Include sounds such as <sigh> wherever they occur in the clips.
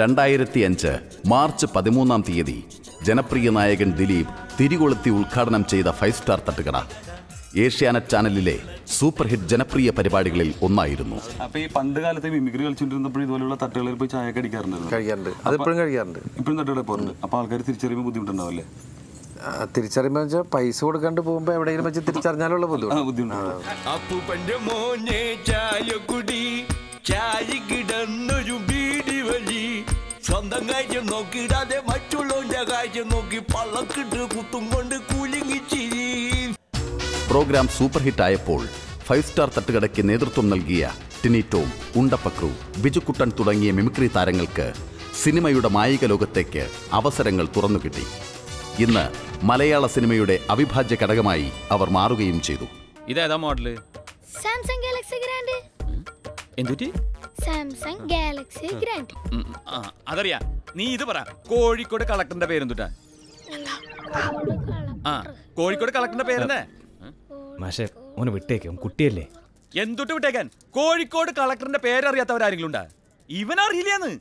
രണ്ടായിരത്തി അഞ്ച് മാർച്ച് പതിമൂന്നാം തീയതി ജനപ്രിയ നായകൻ ദിലീപ് തിരികൊളുത്തി ഉദ്ഘാടനം ചെയ്ത ഫൈവ് സ്റ്റാർ തട്ടുകട. ഏഷ്യാനെറ്റ് ചാനലിലെ സൂപ്പർ ഹിറ്റ് ജനപ്രിയ പരിപാടികളിൽ ഒന്നായിരുന്നു. അപ്പൊ ഈ പണ്ട് കാലത്ത് മിമിക്രി കളിച്ചുകൊണ്ടിരുന്നപ്പോൾ ഇതുപോലുള്ള തട്ടുകളിൽ പോയി ചായ കഴിക്കാറുണ്ടായിരുന്നു കഴിക്കാറുണ്ട്. അതെപ്പോഴും കഴിക്കാറുണ്ട്. ഇപ്പോഴും തട്ടുകളിൽ പോറുണ്ട് അപ്പൊ ആൾക്കാർ തിരിച്ചറിയുമ്പോൾ ബുദ്ധിമുട്ടുണ്ടാവില്ലേ ആ, തിരിച്ചറിയുമ്പോൾ വെച്ചാൽ പൈസ കൊടുക്കാണ്ട് പോകുമ്പോൾ എവിടെയെങ്കിലും വെച്ച് തിരിച്ചറിഞ്ഞാലുള്ള ബുദ്ധിമുട്ടാണ് ബുദ്ധിമുട്ട്. സ്വന്തം കാര്യം നോക്കിയിടാതെ മറ്റുള്ളവന്റെ കാര്യം നോക്കി പള്ളക്കിട്ട് കുത്തും കൊണ്ട് കുലുങ്ങിച്ചിരി പ്രോഗ്രാം സൂപ്പർ ഹിറ്റ് ആയപ്പോൾ ഫൈവ് സ്റ്റാർ തട്ടുകടയ്ക്ക് നേതൃത്വം നൽകിയ ടിനിറ്റോം ഉണ്ടപ്പക്രു ബിജുക്കുട്ടൻ തുടങ്ങിയ മിമിക്രി താരങ്ങൾക്ക് സിനിമയുടെ മായിക ലോകത്തേക്ക് അവസരങ്ങൾ തുറന്നുകിട്ടി. ഇന്ന് മലയാള സിനിമയുടെ അവിഭാജ്യ ഘടകമായി അവർ മാറുകയും ചെയ്തു. ഇതേതാ model? Samsung Galaxy Grand. എന്തുറ്റി Samsung Galaxy Grand അതറിയാ. നീ ഇത് പറ. കോഴിക്കോട് കളക്ടറിന്റെ പേരെന്തുട്ടാ? ആ കോഴിക്കോട് കളക്ടറിന്റെ പേരെന്നെ മാഷെ ഓന് വിട്ടേക്കും. കുട്ടിയല്ലേ? എന്തുട്ട് വിട്ടേക്കാൻ? കോഴിക്കോട് കളക്ടറിന്റെ പേരറിയാത്തവരാരെങ്കിലും ഉണ്ടാ ഇവൻ അറിയില്ലാന്ന്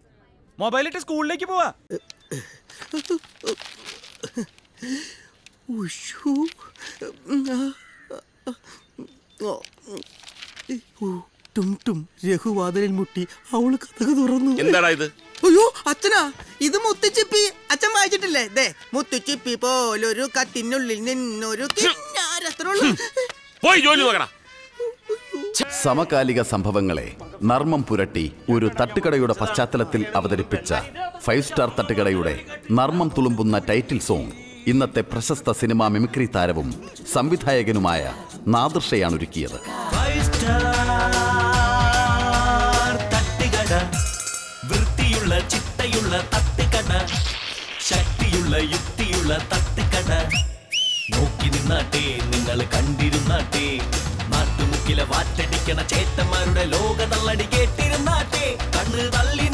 മൊബൈലിട്ട് സ്കൂളിലേക്ക് പോവാ. ഉഷു. ടും ടും രഘുവാതിലിൽ മുട്ടി അവൾ കഥക തുറന്നു. എന്താടാ ഇത്? അയ്യോ അച്ഛനാ ഇത് മുത്തുച്ചിപ്പി. അച്ഛൻ വായിച്ചിട്ടില്ലേ? ദേ മുത്തുച്ചിപ്പി പോലൊരു കത്തിനുള്ളിൽ നിന്നൊരു. പോയി ജോലി സമകാലിക സംഭവങ്ങളെ നർമ്മം പുരട്ടി ഒരു തട്ടുകടയുടെ പശ്ചാത്തലത്തിൽ അവതരിപ്പിച്ച ഫൈവ് സ്റ്റാർ തട്ടുകടയുടെ നർമ്മം തുളുമ്പുന്ന ടൈറ്റിൽ സോങ്. ഇന്നത്തെ പ്രശസ്ത സിനിമാ മിമിക്രി താരവും സംവിധായകനുമായ നാദൃഷയാണ് ഒരുക്കിയത്. വൃത്തിയുള്ള ചിട്ടയുള്ള തട്ടുകട ശക്തിയുള്ള യുക്തിയുള്ള തട്ടുകട നോക്കി നിന്നാട്ടെ നിങ്ങൾ കണ്ടിരുന്നാട്ടെ നാട്ടുമുക്കിലെ വാറ്റടിക്കണ ചേട്ടന്മാരുടെ ലോക തള്ളടി കേട്ടിരുന്നാട്ടെ. കണ്ണ് തള്ളി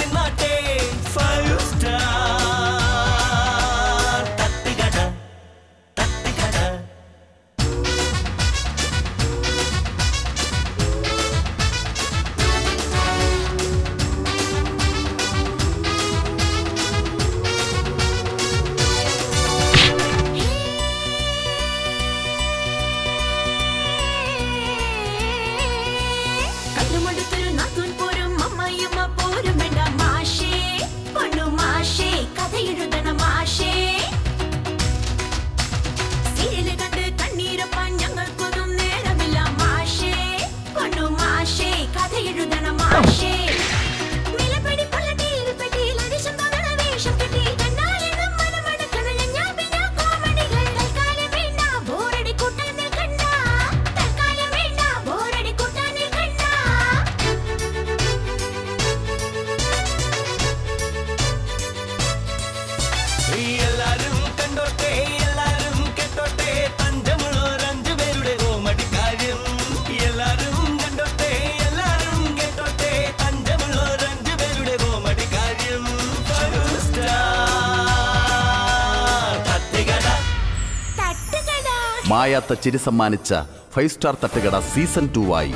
മായാത്ത ചിരി സമ്മാനിച്ച five star Thattukada season two ആയി.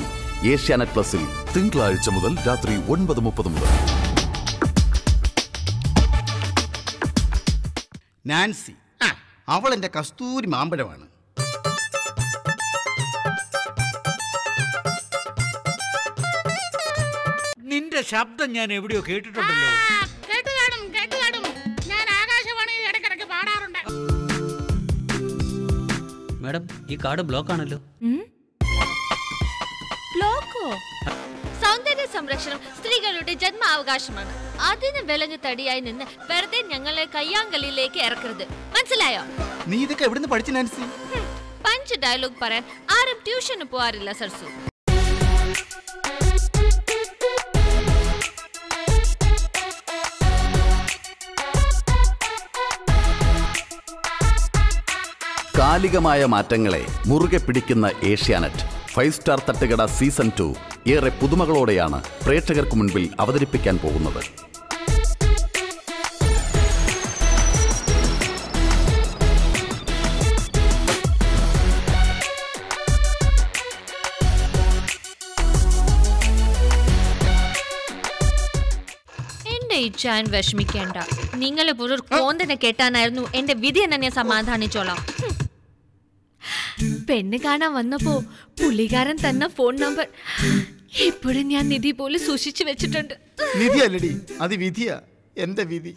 ഏഷ്യാനെറ്റ് പ്ലസിൽ. തിങ്കളാഴ്ച മുതൽ രാത്രി ഒൻപത് മുപ്പത് മുതൽ. നാൻസി. അവൾ എന്റെ കസ്തൂരി മാമ്പഴമാണ്. നിന്റെ ശബ്ദം ഞാൻ എവിടെയോ കേട്ടിട്ടുണ്ടല്ലോ. മാഡം ഈ കാർഡ് ബ്ലോക്ക് ആണല്ലോ ബ്ലോക്കോ? സൗന്ദര്യ സംരക്ഷണം സ്ത്രീകളുടെ ജന്മാവകാശമാണ്. അതിന് വിളഞ്ഞു തടിയായി നിന്ന് വെറുതെ ഞങ്ങളെ കയ്യാങ്കലിയിലേക്ക് ഇറക്കരുത്. മനസ്സിലായോ? നീ ഇതൊക്കെ എവിടുന്ന് പഠിച്ചു നാൻസി? പഞ്ച് ഡയലോഗ് പറയാൻ ആരും ട്യൂഷന് പോവാറില്ല സർസു കാലികമായ മാറ്റങ്ങളെ മുറുകെ പിടിക്കുന്ന Asianet. Five star Thattukada season two ഏറെ പുതുമകളോടെയാണ് പ്രേക്ഷകർക്ക് മുൻപിൽ അവതരിപ്പിക്കാൻ പോകുന്നത്. വിഷമിക്കേണ്ട. നിങ്ങളെ പോലെ ഒരു കോന്തനെ കെട്ടാനായിരുന്നു എന്റെ വിധി എന്നെ സമാധാനിച്ചോളാം. പെണ്ണ് കാണാൻ വന്നപ്പോ പുള്ളിക്കാരൻ തന്ന ഫോൺ നമ്പർ ഇപ്പോഴും ഞാൻ നിധി പോലെ സൂക്ഷിച്ചു വെച്ചിട്ടുണ്ട്. നിധിയല്ലടി അത് വിധിയാ. എന്റെ വിധി.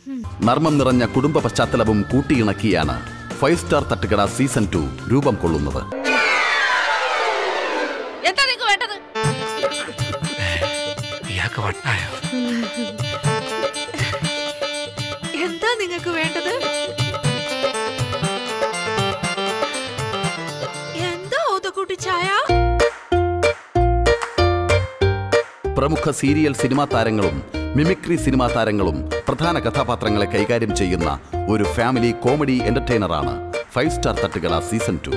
നർമ്മം നിറഞ്ഞ കുടുംബ പശ്ചാത്തലവും കൂട്ടിയിണക്കിയാണ് five star Thattukada season two രൂപം കൊള്ളുന്നത്. എന്താ നിങ്ങൾക്ക് വേണ്ടത്? എന്താ നിങ്ങൾക്ക് വേണ്ടത്? പ്രമുഖ സീരിയൽ സിനിമാ താരങ്ങളും മിമിക്രി സിനിമാ താരങ്ങളും പ്രധാന കഥാപാത്രങ്ങളെ കൈകാര്യം ചെയ്യുന്ന ഒരു family comedy എന്റർടൈനറാണ് five star Thattukada season two.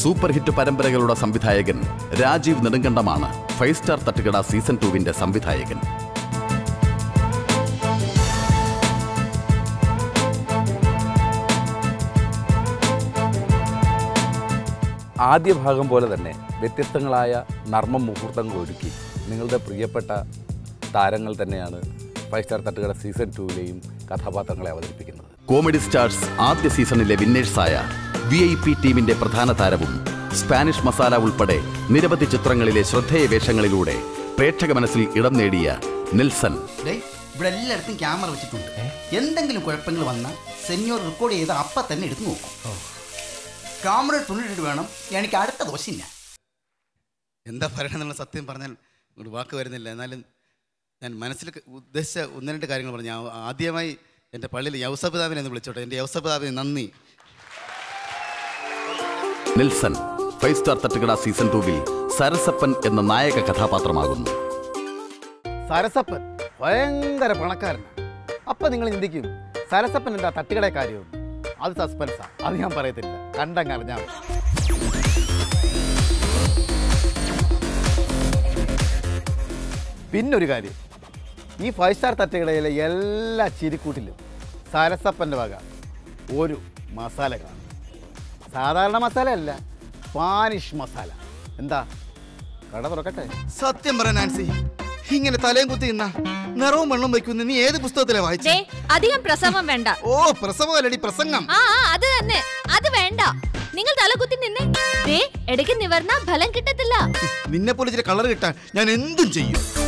Super hit പരമ്പരകളുടെ സംവിധായകൻ രാജീവ് നെടുങ്കണ്ടമാണ് ഫൈവ് സ്റ്റാർ തട്ടുകട സീസൺ ടുവിന്റെ സംവിധായകൻ. ആദ്യ ഭാഗം പോലെ തന്നെ വ്യത്യസ്തങ്ങളായ നർമ്മ മുഹൂർത്തങ്ങൾ ഒരുക്കി നിങ്ങളുടെ പ്രിയപ്പെട്ട താരങ്ങൾ തന്നെയാണ് ഫൈവ് സ്റ്റാർ തട്ടുകട സീസൺ ടൂവിലെയും കഥാപാത്രങ്ങളെ അവതരിപ്പിക്കുന്നത്. കോമഡി സ്റ്റാർസ് ആദ്യ സീസണിലെ വിന്നേഴ്സായ വി ഐ പി ടീമിന്റെ പ്രധാന താരവും സ്പാനിഷ് മസാല ഉൾപ്പെടെ നിരവധി ചിത്രങ്ങളിലെ ശ്രദ്ധേയ വേഷങ്ങളിലൂടെ പ്രേക്ഷക മനസ്സിൽ ഇടം നേടിയ നിൽസൺ. ഇവിടെ എല്ലായിടത്തും ക്യാമറ വെച്ചിട്ടുണ്ട്. എന്തെങ്കിലും കുഴപ്പങ്ങൾ വന്നാൽ സെന്യോർ റെക്കോർഡ് ചെയ്ത് അപ്പം തന്നെ എടുത്തു നോക്കും. ക്യാമറ തുണിട്ടിട്ട് വേണം. എനിക്ക് അടുത്ത ദോശ എന്താ പറയണമെന്നുള്ള സത്യം പറഞ്ഞാൽ ഒരു വാക്ക് വരുന്നില്ല. എന്നാലും ഞാൻ മനസ്സിൽ ഉദ്ദേശിച്ച ഒന്ന് രണ്ട് കാര്യങ്ങൾ പറഞ്ഞു. ഞാൻ ആദ്യമായി എന്റെ പള്ളിയിൽ യൗസപിതാവിനെ ഒന്ന് വിളിച്ചോട്ടെ. എന്റെ യൗസപിതാവിന് നന്ദി. Nelson five star Thattukada season ടൂവിൽ സരസപ്പൻ എന്ന നായക കഥാപാത്രമാകുന്നു. സരസപ്പൻ ഭയങ്കര പണക്കാരനാണ് അപ്പം നിങ്ങൾ ചിന്തിക്കും സരസപ്പൻ എന്താ തട്ടുകടേ കാര്യവും അത് സസ്പെൻസാ. അത് ഞാൻ പറയത്തില്ല. കണ്ടങ്ങറിഞ്ഞാൽ പിന്നൊരു കാര്യം. ഈ ഫൈവ് സ്റ്റാർ തട്ടുകടയിലെ എല്ലാ ചിരിക്കൂട്ടിലും സരസപ്പന്റെ വക ഒരു മസാല കാണും. സാധാരണ മസാല അല്ല സ്പാനിഷ് മസാല. എന്താ? കട തുറക്കട്ടെ? സത്യം പറ നാൻസി. ഇങ്ങനെ തലയും കുത്തി നിന്ന നിറവും വെള്ളം വെക്കുന്ന നീ ഏത് പുസ്തകത്തിലെ വായിച്ചേ? അധികം പ്രസവം വേണ്ട. ഓ പ്രസവമല്ലടി പ്രസംഗം. ആ ആ, അത് തന്നെ. അത് വേണ്ട. നിങ്ങൾ തലകുത്തി നിന്നെ. ദേ ഇടയ്ക്ക് നിവർന്ന ഫലം കിട്ടത്തില്ല. നിന്നെ പോലെ ഇച്ചിരി കളർ കിട്ടാൻ ഞാൻ എന്തും ചെയ്യും.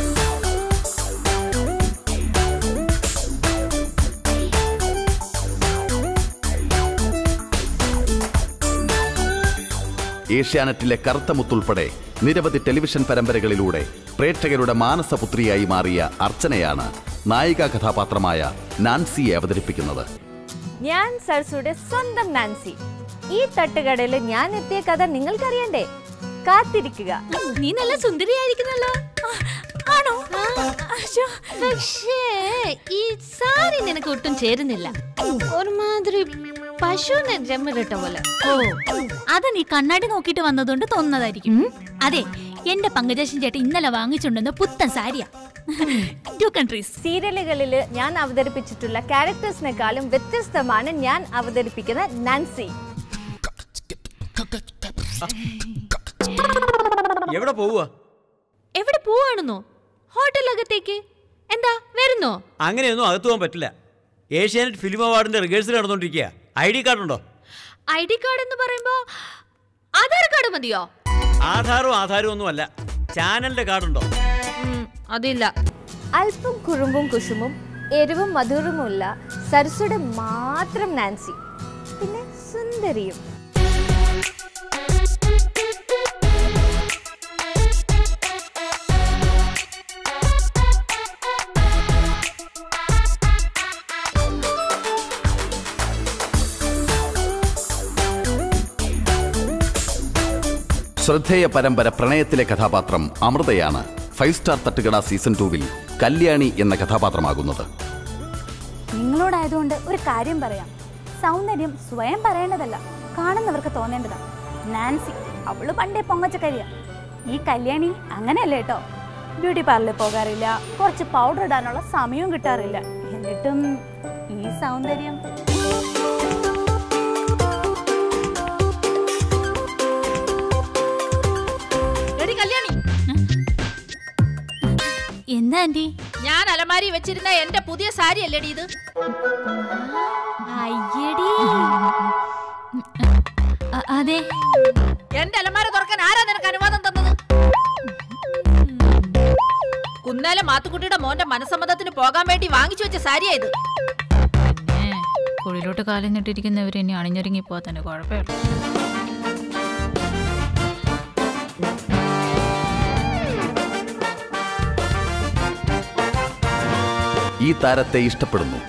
ഏഷ്യാനെറ്റിലെ കറുത്ത മുത്തുൾപ്പെടെ നിരവധി ടെലിവിഷൻ പരമ്പരകളിലൂടെ പ്രേക്ഷകരുടെ മാനസപുത്രിയായി മാറിയ അർച്ചനയാണ് നായികാ കഥാപാത്രമായ നാൻസിയെ അവതരിപ്പിക്കുന്നത്. ഞാൻ സർസുടെ സ്വന്തം നാൻസി. ഈ തട്ടുകടയിൽ ഞാൻ എത്തിയ കഥ നിങ്ങൾക്കറിയണ്ടേ? കാത്തിരിക്കുക. നീ നല്ല സുന്ദരിയായിരിക്കുന്നല്ലോ. ആണോ? പക്ഷേ ഈ സാരി നിനക്ക് ഒട്ടും ചേരുന്നില്ല. ഒരുമാതിരി പശുവിനെ ജമ്മിലിട്ട പോലെ. ഓ. അത് നീ കണ്ണാടി നോക്കിട്ട് വന്നതുകൊണ്ട് തോന്നുന്നതായിരിക്കും. അതെ എന്റെ പങ്കജേഷൻ ചേട്ടൻ ഇന്നലെ വാങ്ങിച്ചുണ്ടെന്ന് പുത്തൻ സാരിയാ. ടു കൺട്രീസ് സീരിയലുകളിൽ ഞാൻ അവതരിപ്പിച്ചിട്ടുള്ള ക്യാരക്ടേഴ്സിനെക്കാളും വ്യത്യസ്തമാണ് ഞാൻ അവതരിപ്പിക്കുന്ന നാൻസി. എവിടെ പോവുക എവിടെ പോവാണെന്നോ? ഹോട്ടലകത്തേക്ക് എന്താ വരുന്നോ? അങ്ങനെയൊന്നും അകത്തു പോകാൻ പറ്റില്ല. ഏഷ്യാനെറ്റ് ഫിലിം അവാർഡിന്റെ റിഹേഴ്സൽ നടന്നുകൊണ്ടിരിക്കുക ഐ ഡി കാർഡ് ഉണ്ടോ? ഐ ഡി കാർഡ് എന്ന് പറയുമ്പോ ആധാർ കാർഡ് മതിയോ? ആധാറും ആധാരവും ഒന്നും അല്ല. ചാനലിന്റെ കാർഡ് ഉണ്ടോ? അതില്ല. അല്പം കുറുമ്പും കുശുമ്പും എരിവും മധുരവുമുള്ള സരസുടെ മാത്രം നാൻസി. പിന്നെ സുന്ദരിയും. ശ്രദ്ധേയ പരമ്പര പ്രണയത്തിലെ കഥാപാത്രം അമൃതയാണ്. ഫൈവ് സ്റ്റാർ തട്ടുകട സീസൺ ടൂവിൽ കല്യാണി എന്ന കഥാപാത്രമാകുന്നത്. നിങ്ങളോടായതുകൊണ്ട് ഒരു കാര്യം പറയാം. സൗന്ദര്യം സ്വയം പറയേണ്ടതല്ല. കാണുന്നവർക്ക് തോന്നേണ്ടതാ നാൻസി അവൾ പണ്ടേ പൊങ്ങച്ചക്കരിയ. ഈ കല്യാണി അങ്ങനെയല്ല കേട്ടോ ബ്യൂട്ടി പാർലറിൽ പോകാറില്ല. കുറച്ച് പൗഡർ ഇടാനുള്ള സമയവും കിട്ടാറില്ല. എന്നിട്ടും ഈ സൗന്ദര്യം ആന്റി? ഞാൻ അലമാരി വെച്ചിരുന്ന എന്റെ പുതിയ സാരി അല്ലേടി ഇത്? അയ്യടി. അതെ. എന്റെ അലമാര തുറക്കാൻ ആരാ നിനക്ക് അനുവാദം തന്നത്? കുന്നാല മാത്തുക്കുട്ടിയുടെ മോന്റെ മനസ്സമ്മതത്തിന് പോകാൻ വേണ്ടി വാങ്ങിച്ചു വെച്ച സാരിയായത് കുഴിലോട്ട് കാലം നിട്ടിരിക്കുന്നവരെ ഇനി അണിഞ്ഞൊരുങ്ങി പോവാ തന്നെ. കുഴപ്പമില്ല. ഈ താരത്തെ ഇഷ്ടപ്പെടുന്നു.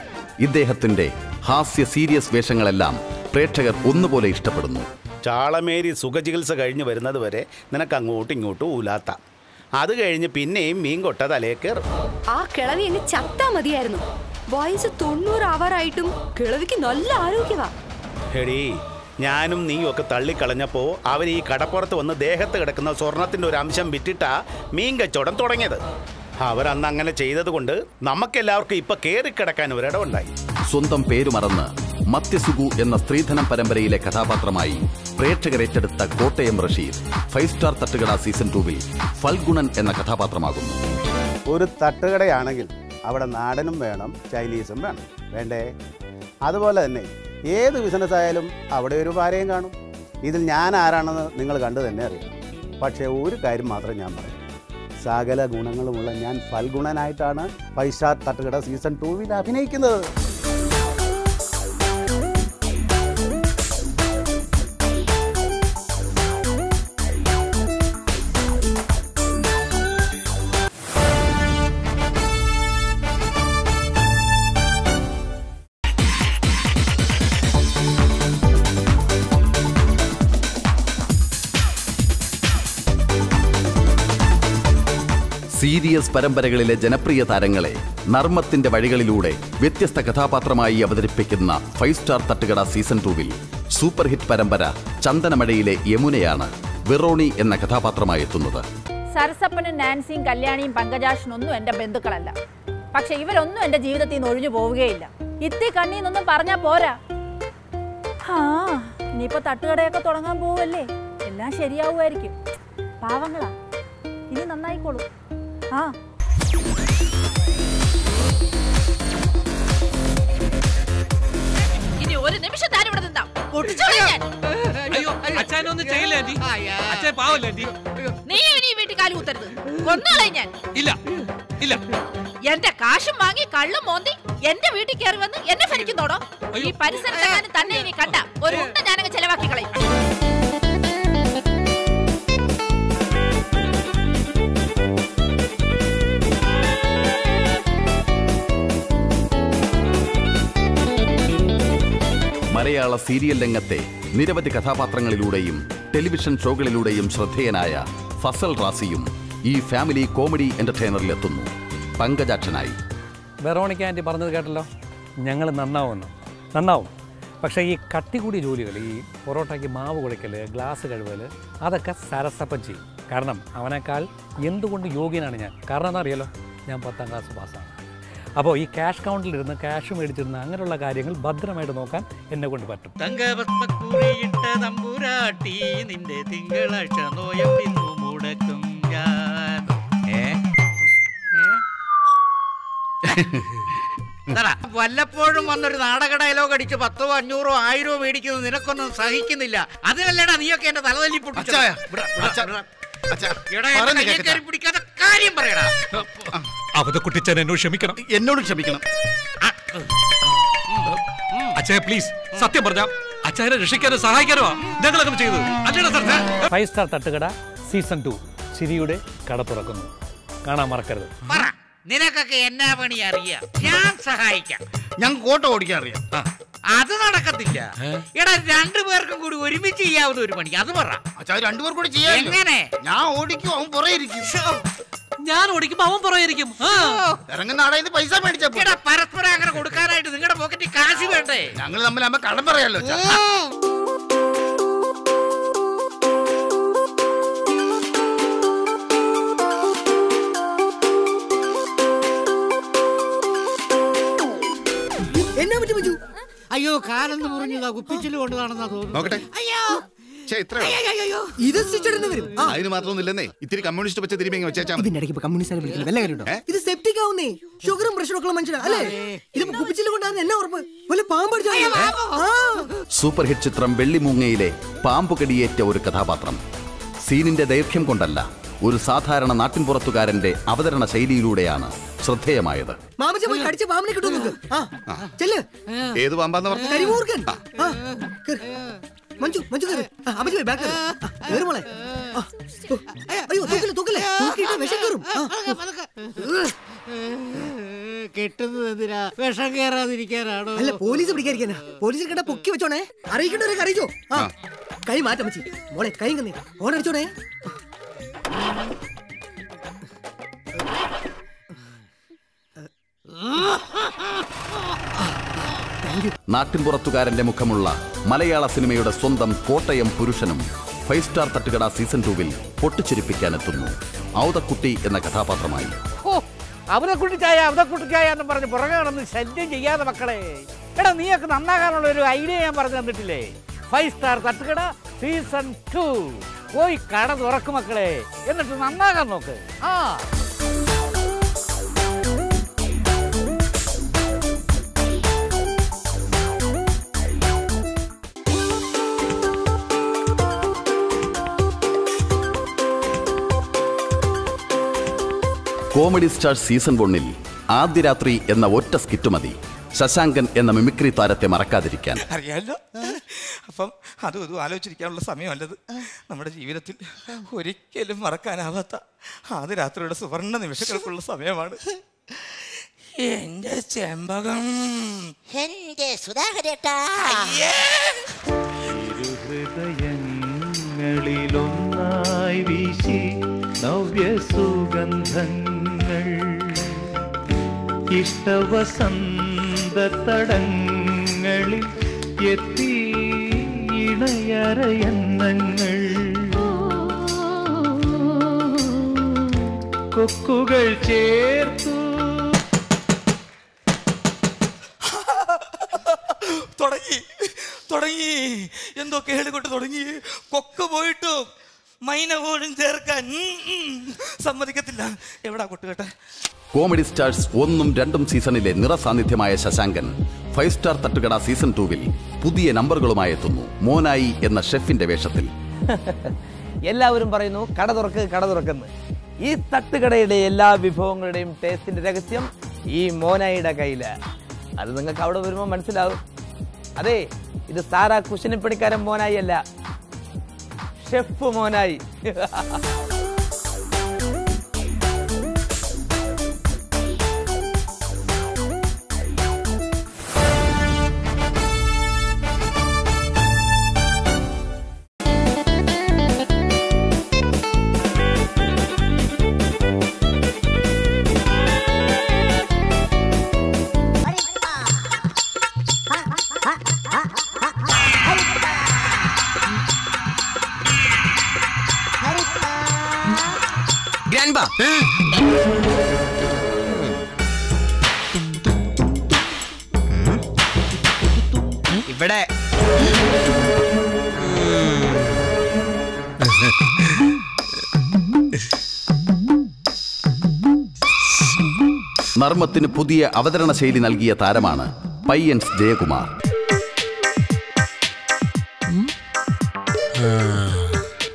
ഇദ്ദേഹത്തിന്റെ ഹാസ്യ സീരിയസ് വേഷങ്ങളെല്ലാം പ്രേക്ഷകർ ഒന്നുപോലെ ഇഷ്ടപ്പെടുന്നു. ചാളമേരി സുഖചികിത്സ കഴിഞ്ഞ് വരുന്നത് വരെ നിനക്ക് അങ്ങോട്ടും ഇങ്ങോട്ടും ഊലാത്ത. അത് കഴിഞ്ഞ് പിന്നെയും മീൻ കൊട്ട തലേക്കേറും ആ കിളവി എന്നെ ചത്താ മതിയായിരുന്നു. വയസ്സ് തൊണ്ണൂറ് ആയിട്ടും കിളവിക്ക് നല്ല ആരോഗ്യവാ. എടീ ഞാനും നീയും ഒക്കെ തള്ളിക്കളഞ്ഞപ്പോ അവൻ ഈ കടപ്പുറത്ത് വന്ന് ദേഹത്ത് കിടക്കുന്ന സ്വർണത്തിന്റെ ഒരു അംശം വിറ്റിട്ടാ മീൻ കച്ചവടം തുടങ്ങിയത്. അവരന്ന് അങ്ങനെ ചെയ്തത് ചെയ്തതുകൊണ്ട് നമുക്കെല്ലാവർക്കും ഇപ്പൊ കയറിക്കിടക്കാൻ ഒരിടമുണ്ടായി സ്വന്തം പേരു മറന്ന് മത്യസുഗു എന്ന സ്ത്രീധനം പരമ്പരയിലെ കഥാപാത്രമായി പ്രേക്ഷകർ ഏറ്റെടുത്ത Kottayam Rasheed five star Thattukada season ടൂവിൽ ഫൽഗുണൻ എന്ന കഥാപാത്രമാകുന്നു. ഒരു തട്ടുകടയാണെങ്കിൽ അവിടെ നാടനും വേണം ചൈനീസും വേണം. വേണ്ടേ? അതുപോലെ തന്നെ ഏത് ബിസിനസ് ആയാലും അവിടെ ഒരു പാരയും കാണും. ഇതിൽ ഞാൻ ആരാണെന്ന് നിങ്ങൾ കണ്ടു തന്നെ അറിയാം. പക്ഷേ ഒരു കാര്യം മാത്രം ഞാൻ പറയും. സകല ഗുണങ്ങളുമുള്ള ഞാൻ ഫൽഗുണനായിട്ടാണ് പൈസ തട്ടുകട സീസൺ ടൂവിൽ അഭിനയിക്കുന്നത്. സീരിയസ് പരമ്പരകളിലെ ജനപ്രിയ താരങ്ങളെ നർമ്മത്തിന്റെ വഴികളിലൂടെ വ്യത്യസ്ത കഥാപാത്രമായി അവതരിപ്പിക്കുന്ന ഫൈവ് സ്റ്റാർ തട്ടുകട സീസൺ ടൂവിൽ സൂപ്പർ ഹിറ്റ് പരമ്പര ചന്ദനമഴയിലെ യമുനയാണ് വെറോണി എന്ന കഥാപാത്രമായി എത്തുന്നത്. സരസപ്പനും നാൻസിയും കല്യാണിയും പങ്കജാഷനൊന്നും എന്റെ ബന്ധുക്കളല്ല. പക്ഷെ ഇവരൊന്നും എന്റെ ജീവിതത്തിൽ നിന്ന് ഒഴിഞ്ഞു പോവുകയില്ല. ഇത്തി കണ്ണീന്നൊന്നും പറഞ്ഞാ പോരാ. ആ തട്ടുകടയൊക്കെ തുടങ്ങാൻ പോവല്ലേ? എല്ലാം ശരിയാവുമായിരിക്കും. പാവങ്ങളാ. ഇനി നന്നായിക്കോളൂ. ആ. ഇനി ഒരു നിമിഷം താൻ ഇവിടെ നിന്നാ പൊട്ടിച്ചോളാം ഞാൻ. അയ്യോ അച്ഛനൊന്നും ചെയ്യില്ല ആന്റി. അച്ഛൻ പാവല്ല ആന്റി? നീ ഇനി ഈ വീട്ടിൽ കാലു കുത്തരുത്. കൊന്നോളെ ഞാൻ. ഇല്ല ഇല്ല. എന്റെ കാശും വാങ്ങി കള്ളും മോന്തി എന്റെ വീട്ടിൽ കയറി വന്ന് എന്നെ ഭരിക്കുന്നോടോ? ഈ പരിസരത്തെങ്ങാനും തന്നെ ഇനി കണ്ട ഒരു ഉണ്ട ഞാനങ്ങ് ചെലവാക്കി കളയും. മലയാള സീരിയൽ രംഗത്തെ നിരവധി കഥാപാത്രങ്ങളിലൂടെയും ടെലിവിഷൻ ഷോകളിലൂടെയും ശ്രദ്ധേയനായ ഫസൽ റാസിയും ഈ ഫാമിലി കോമഡി എന്റർടൈനറിലെത്തുന്നു. പങ്കജാക്ഷനായി. വെറോണിക്ക ആന്റി പറഞ്ഞത് കേട്ടല്ലോ? ഞങ്ങൾ നന്നാവുമെന്ന് നന്നാവും. പക്ഷേ ഈ കട്ടികൂടി ജോലികൾ ഈ പൊറോട്ടയ്ക്ക് മാവ് കുഴയ്ക്കൽ ഗ്ലാസ് കഴുകൽ അതൊക്കെ സരസപ്പം ചെയ്യും. കാരണം അവനേക്കാൾ എന്തുകൊണ്ട് യോഗ്യനാണ് ഞാൻ? കാരണം എന്താ അറിയാലോ ഞാൻ പത്താം ക്ലാസ് പാസ്സാണ്. അപ്പോൾ ഈ ക്യാഷ് കൗണ്ടിലിരുന്ന് ക്യാഷ് മേടിച്ചിരുന്ന അങ്ങനെയുള്ള കാര്യങ്ങൾ ഭദ്രമായിട്ട് നോക്കാൻ എന്നെ കൊണ്ട് പറ്റും. തമ്പുരാട്ടി നിന്റെ തിങ്കളാഴ്ച നോയം മുടക്കും ഞാൻ. വല്ലപ്പോഴും വന്നൊരു നാടക ഡയലോഗ് അടിച്ച് പത്തോ അഞ്ഞൂറോ ആയിരോ മേടിക്കുന്നത് നിനക്കൊന്നും സഹിക്കുന്നില്ല. അതിനല്ലേടാ നീയൊക്കെ എന്റെ തലതല്ലി പൊട്ടിച്ചോ പിടിക്കാത്ത കാര്യം പറയടാ. അവതക്കുട്ടിച്ചൻ എന്നോട് ക്ഷമിക്കണം. എന്നോട് ക്ഷമിക്കണം. അച്ഛാ പ്ലീസ് സത്യം പറഞ്ഞ അച്ഛനെ രക്ഷിക്കാനോ സഹായിക്കാനോ ഞങ്ങളൊക്കെ ചെയ്തത് sir five star Thattukada season two ചിരിയുടെ കട തുറക്കുന്നു. കാണാൻ മറക്കരുത്. പറ നിനക്കൊക്കെ എന്നാ പണി അറിയാം? ഞാൻ സഹായിക്കാം. ഞങ്ങൾക്ക് ഓട്ടോ ഓടിക്കാൻ അറിയാം. അത് നടക്കത്തില്ല. എടാ രണ്ടു പേർക്കും കൂടി ഒരുമിച്ച് ചെയ്യാവുന്ന ഒരു പണി. അത് പറ. അച്ഛാ രണ്ടുപേർ കൂടി ചെയ്യാം എങ്ങനെ? ഞാൻ ഓടിക്കും അവൻ പുറകെ ഇരിക്കും. ഞാൻ ഓടിക്കുമ്പോ അവൻ പുറകെയിരിക്കും. ഇറങ്ങുന്ന ആടായത് പൈസ മേടിച്ചാ എടാ പരസ്പരം അങ്ങനെ കൊടുക്കാനായിട്ട് നിങ്ങളുടെ പോക്കറ്റിൽ കാശ് വേണ്ടേ? ഞങ്ങൾ തമ്മിൽ അമ്മ കടം പറയാലോ അച്ഛാ. എന്നാ പറ്റി മജു അയ്യോ കാലെന്ന് മുറിഞ്ഞതാ കുപ്പിച്ചിൽ കൊണ്ടതാണെന്നാ തോന്നുന്നു. നോക്കട്ടെ. ഇത് സ്റ്റിച്ചിടുന്ന വരും. ആ. അതിന് മാത്രമൊന്നുമില്ലെന്നേ. ഇത്തിരി കമ്മ്യൂണിസ്റ്റ് വെച്ച തിരുമ്പി വെച്ചാൽ മതി. ഇതിന്റെ ഇടയ്ക്ക് കമ്മ്യൂണിസ്റ്റ് വിളിക്കുന്നത് വല്ല കാര്യമുണ്ടോ? ഇത് സെപ്റ്റിക് ആവുന്നേ. ഷുഗറും പ്രഷറും ഒക്കെ ഉള്ള അല്ലേ? ഇത് കുപ്പിച്ചില്ല കൊണ്ടാണ് എന്നാ ഉറപ്പ്? വല്ല പാമ്പടിച്ചോ സൂപ്പർ ഹിറ്റ് ചിത്രം വെള്ളിമൂങ്ങയിലെ പാമ്പുകടിയേറ്റ ഒരു കഥാപാത്രം. സീനിന്റെ ദൈർഘ്യം കൊണ്ടല്ല ഒരു സാധാരണ നാട്ടിൻപുറത്തുകാരന്റെ അവതരണ ശൈലിയിലൂടെയാണ് ശ്രദ്ധേയമായത്. ഏത് പാമ്പാന്ന് പറഞ്ഞു? കരിമൂർക്കൻ ആ. കേറ്. മഞ്ജു മഞ്ജു കേറ് ആ, അമ്മച്ചി പോയി ബാക്ക് കേറ് മോളെ. അയ്യോ തൂക്കില്ല തൂക്കില്ല. തൂക്കിയിട്ട് വിഷം കയറും. കെട്ടുന്നത് എന്തിനാ? വിഷം കയറാതിരിക്കാനാണോ? അല്ല പോലീസ് പിടിക്കാതിരിക്കാനാ. പോലീസിൽ കണ്ട പൊക്കി വെച്ചോണേ. അറിയിക്കണ്ടവരൊക്കെ അറിയിച്ചോ? ആ കൈ മാറ്റം വെച്ചി മോളെ കൈ കന്നേ ഓണടിച്ചോണേ അടിച്ചോണേ. നാട്ടിൻപുറത്തുകാരന്റെ മുഖമുള്ള മലയാള സിനിമയുടെ സ്വന്തം കോട്ടയം പുരുഷനും ഫൈവ് സ്റ്റാർ തട്ടുകട സീസൺ ടൂവിൽ പൊട്ടിച്ചിരിപ്പിക്കാനെത്തുന്നു. ഔതക്കുട്ടി എന്ന കഥാപാത്രമായി. ഓ അവരെ കുട്ടിച്ചായ അവരെ കുട്ടിച്ചായ എന്ന് പറഞ്ഞ് പുറകെ നടന്ന് ശല്യം ചെയ്യാതെ മക്കളെ. എടാ നീയൊക്കെ നന്നാകാനുള്ള ഒരു ഐഡിയ ഞാൻ പറഞ്ഞു തന്നിട്ടില്ലേ? Five star Thattukada season two. പോയി കട തുറക്കും മക്കളെ. എന്നിട്ട് നന്നാകാൻ നോക്ക്. ആ. കോമഡി സ്റ്റാർ സീസൺ വണ്ണിൽ ആദ്യ രാത്രി എന്ന ഒറ്റ സ്കിറ്റ് മതി. ശശാങ്കൻ എന്ന മിമിക്രി താരത്തെ മറക്കാതിരിക്കാൻ. അറിയാലോ? അപ്പം അതും ഇതും ആലോചിച്ചിരിക്കാനുള്ള സമയമല്ലത്. നമ്മുടെ ജീവിതത്തിൽ ഒരിക്കലും മറക്കാനാവാത്ത ആദ്യ രാത്രിയുടെ സുവർണ നിമിഷങ്ങൾക്കുള്ള സമയമാണ്. എന്റെ ചെമ്പകം. എന്റെ സുധാകരേട്ടാ. ഹൃദയങ്ങളിലൊന്നായി വീശി നവ്യസുഗന്ധങ്ങൾ ഇഷ്ടവസന്തടങ്ങളിൽ എത്തി ഇണയറയന്നങ്ങൾ കൊക്കുകൾ ചേർത്തു. <laughs> തുടങ്ങി തുടങ്ങി. എന്തോ കേളുകൊണ്ട് തുടങ്ങി. കൊക്ക് പോയിട്ടും മൈന പോലും ചേർക്കാൻ. സമ്മതിക്കത്തില്ല. എവിടാ കൊട്ടുകേട്ടെ? കോമഡി സ്റ്റാർസ് ഒന്നും രണ്ടും സീസണിലെ നിറസാന്നിധ്യമായ Sasankan. Five star Thattukada season ടൂവിൽ പുതിയ നമ്പറുകളുമായി എത്തുന്നു. മോനായി എന്ന ഷെഫിന്റെ വേഷത്തിൽ. എല്ലാവരും പറയുന്നു കട തുറക്ക് കട തുറക്കെന്ന്. ഈ തട്ടുകടയുടെ എല്ലാ വിഭവങ്ങളുടെയും ടേസ്റ്റിന്റെ രഹസ്യം ഈ മോനായിയുടെ കയ്യിൽ. അത് നിങ്ങൾക്ക് അവിടെ വരുമ്പോൾ മനസ്സിലാവും. അതെ ഇത് സാറാ കുശിനിപ്പണിക്കാരൻ മോനായി അല്ല. ഷെഫ് മോനായി. ഇവിടെ. നർമ്മത്തിന് പുതിയ അവതരണ ശൈലി നൽകിയ താരമാണ് Payyans Jayakumar.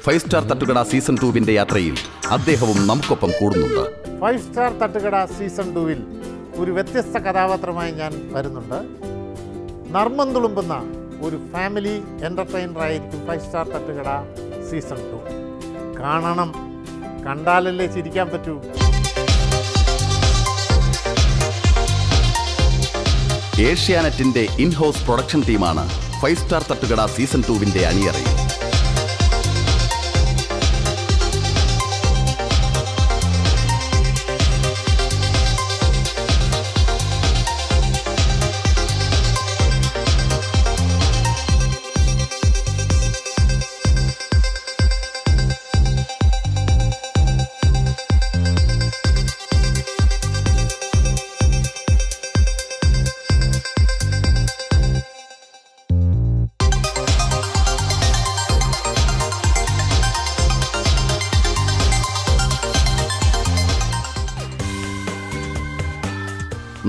Five star Thattukada season ടൂവിന്റെ യാത്രയിൽ അദ്ദേഹവും നമുക്കൊപ്പം കൂടുന്നുണ്ട്. ഫൈവ് സ്റ്റാർ തട്ടുകട സീസൺ ടൂവിൽ ഒരു വ്യത്യസ്ത കഥാപാത്രമായി ഞാൻ വരുന്നുണ്ട്. നർമ്മം തുളുമ്പുന്ന ഒരു ഫാമിലി എന്റർടൈനർ ആയിരിക്കും five star Thattukada season two. കാണണം. കണ്ടാലല്ലേ ചിരിക്കാൻ പറ്റൂ. ഏഷ്യാനെറ്റിന്റെ ഇൻഹൗസ് പ്രൊഡക്ഷൻ ടീമാണ് ഫൈവ് സ്റ്റാർ തട്ടുകട സീസൺ ടുവിന്റെ അണിയറയിൽ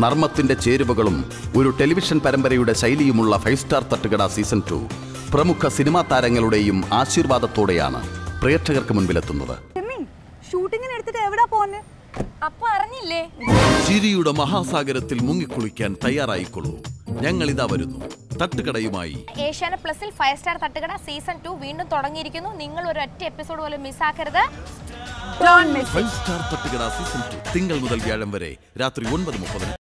നർമ്മത്തിന്റെ ചേരുവകളും ഒരു ടെലിവിഷൻ പരമ്പരയുടെ ശൈലിയുമുള്ള five star Thattukada season two പ്രമുഖ സിനിമാ താരങ്ങളുടെയും ആശീർവാദത്തോടെയാണ് പ്രേക്ഷകർക്ക് മുൻപിലെത്തുന്നത്. ഷൂട്ടിങ്ങിന് എടുത്തിട്ട് എവിടെ പോന്നെ? അപ്പൊ അറിഞ്ഞില്ലേ? ചിരിയുടെ മഹാസാഗരത്തിൽ മുങ്ങിക്കുളിക്കാൻ തയ്യാറായിക്കൊള്ളൂ. ഞങ്ങൾ ഇതാ വരുന്നു. തട്ടുകടയുമായി. Asianet പ്ലസിൽ five star Thattukada season two വീണ്ടും തുടങ്ങിയിരിക്കുന്നു. നിങ്ങൾ ഒരു ഒറ്റ എപ്പിസോഡ് പോലും മിസ്സാക്കരുത് five star Thattukada season two തിങ്കൾ മുതൽ വ്യാഴം വരെ രാത്രി ഒൻപത് മുപ്പതിന്.